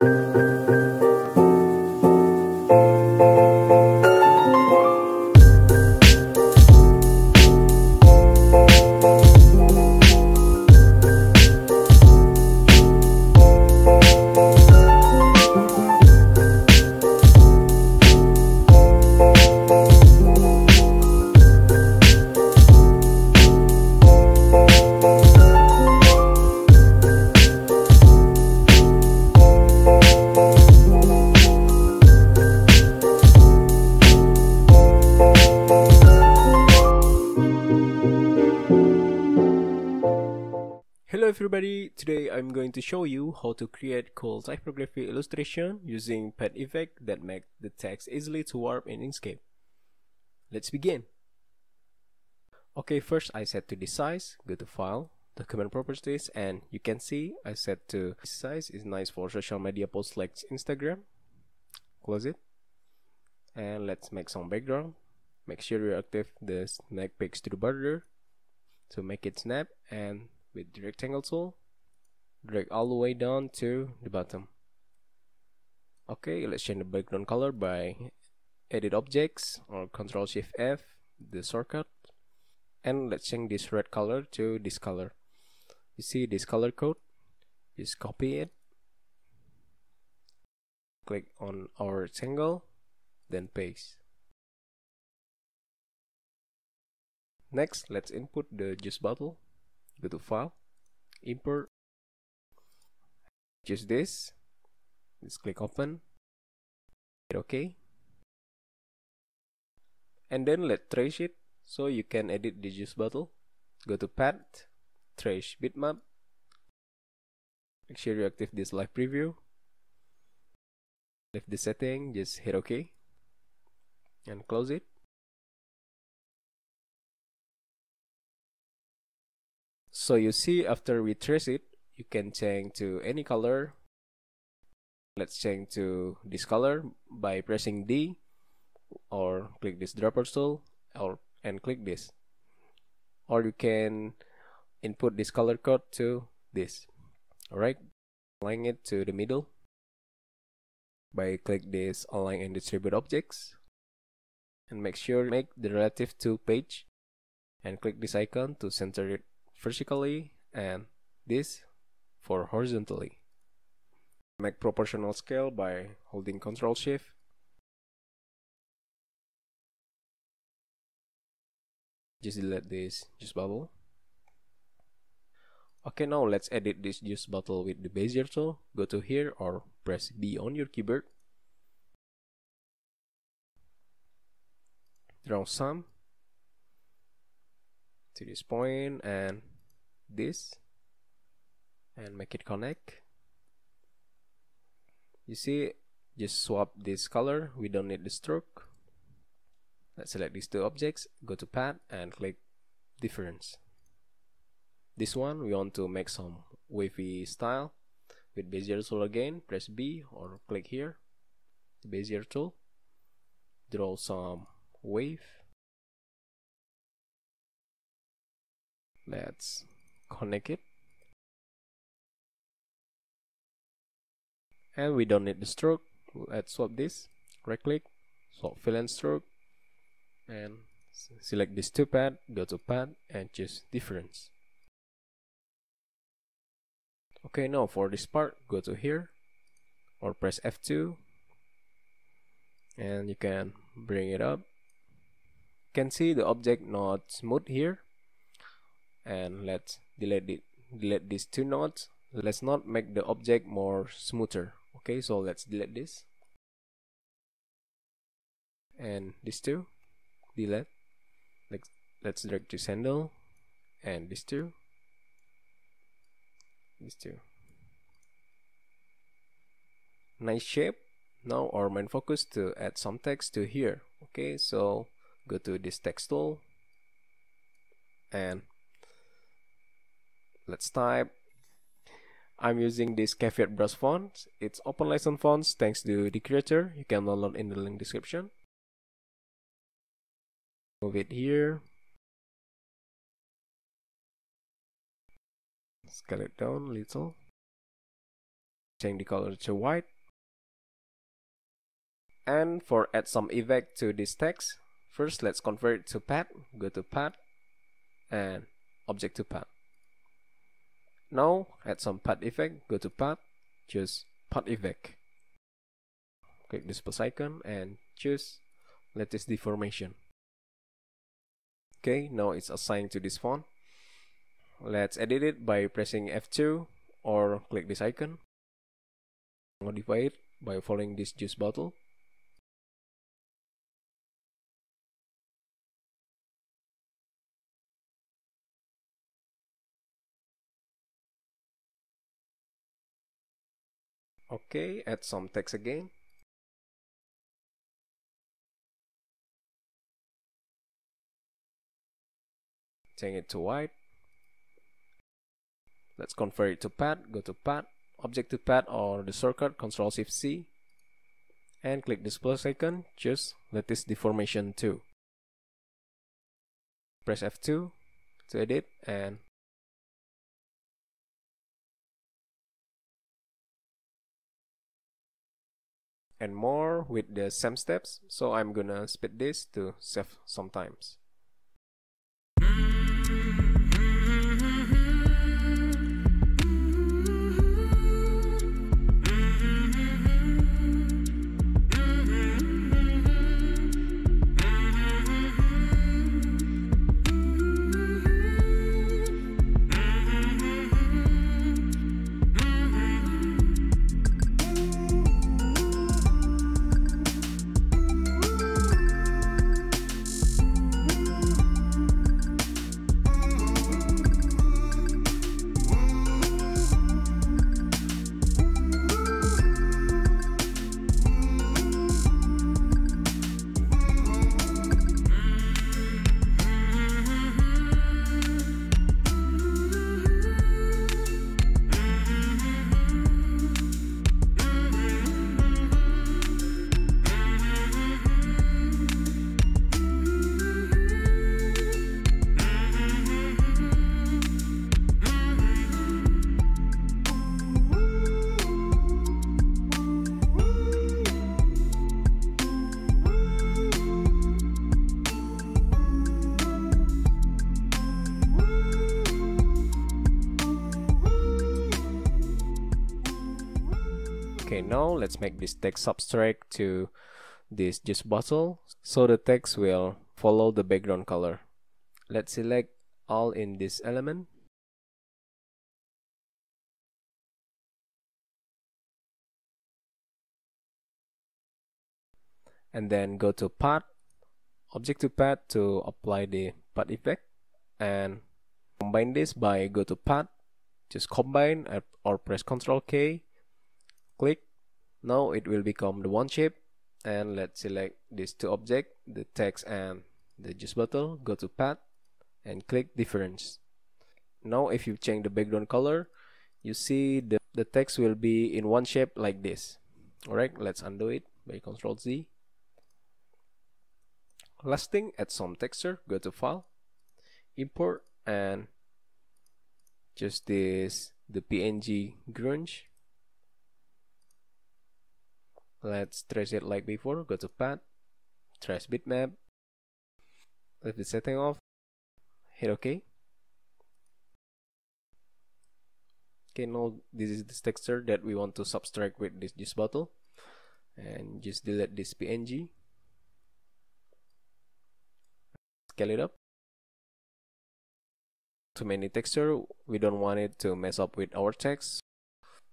Hello everybody, today I'm going to show you how to create cool typography illustration using path effect that make the text easily to warp in Inkscape. Let's begin. Okay, first I set to this size, go to file, document properties and you can see I set to size is nice for social media posts like Instagram. Close it. And let's make some background. Make sure you active the snap page to the border to make it snap and with the rectangle tool drag all the way down to the bottom. Okay let's change the background color by edit objects or control shift F the shortcut and let's change this red color to this color. You see this color code? Just copy it. Click on our rectangle then paste. Next let's input the juice bottle go to file. Import. Choose this. Just click open. Hit ok. And then let's trace it. So you can edit the juice bottle. Go to path trace bitmap. Make sure you active this live preview. Leave the setting just hit ok. And close it so you see after we trace it you can change to any color. Let's change to this color by pressing D or click this dropper tool or and click this. Or you can input this color code to this. Alright align it to the middle by click this align and distribute objects. And make sure make the relative to page and click this icon to center it vertically and this for horizontally. Make proportional scale by holding Ctrl Shift. Just delete this juice bubble. Okay, now let's edit this juice bottle with the Bezier tool. Go to here or press B on your keyboard. Draw some to this point and this and make it connect. You see just swap this color. We don't need the stroke. Let's select these two objects. Go to path and click difference. This one we want to make some wavy style with Bezier tool again. Press B or click here. The Bezier tool. Draw some wave let's connect it. And we don't need the stroke. Let's swap this. Right click swap fill and stroke. And select this two path go to path and choose difference. Okay now for this part go to here or press F2 and you can bring it up. You can see the object not smooth here and let's delete it delete these two nodes. Let's not make the object more smoother. Okay so let's delete this. And these two delete. Let's let's drag to sandal. And these two these two. Nice shape. Now our main focus to add some text to here. Okay so go to this text tool and let's type. I'm using this caveat brush font. It's open license fonts thanks to the creator. You can download in the link description. Move it here. Scale it down a little. Change the color to white. And for add some effect to this text first let's convert it to path go to path and object to path now add some path effect. Go to path choose path effect. Click this plus icon and choose lattice deformation. Okay now it's assigned to this font. Let's edit it by pressing F2 or click this icon. Modify it by following this juice bottle okay add some text again. Change it to white. Let's convert it to path go to path object to path or the shortcut Ctrl Shift C and click this plus icon choose lattice deformation 2 press F2 to edit and and more with the same steps. So I'm gonna speed this to save sometimes Okay, now let's make this text subtract to this juice bottle so the text will follow the background color. Let's select all in this element. And then go to path, object to path to apply the path effect and combine this by go to path, just combine uh, or press Ctrl K click now it will become the one shape. And let's select these two objects the text and the juice bottle go to path and click difference. Now if you change the background color you see the, the text will be in one shape like this. Alright let's undo it by ctrl Z. Last thing add some texture. Go to file import and just this the png grunge Let's trace it like before. Go to path, trace bitmap, leave the setting off, hit OK. Okay, now this is the texture that we want to subtract with this juice bottle, and just delete this PNG. Scale it up. Too many texture, we don't want it to mess up with our text.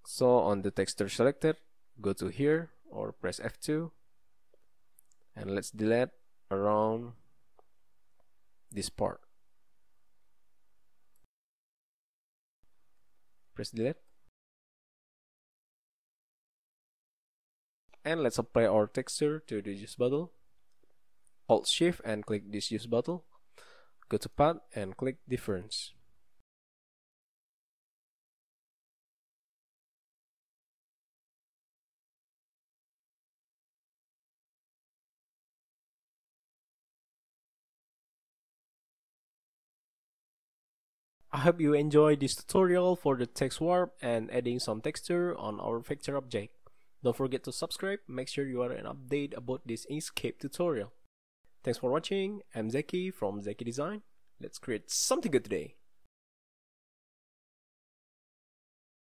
So on the texture selected, go to here or press F2 and let's delete around this part. Press delete. And let's apply our texture to the juice bottle alt shift and click this juice bottle go to path and click difference I hope you enjoyed this tutorial for the text warp and adding some texture on our vector object. Don't forget to subscribe, make sure you are an update about this Inkscape tutorial. Thanks for watching, I'm Zakey from Zakey Design. Let's create something good today.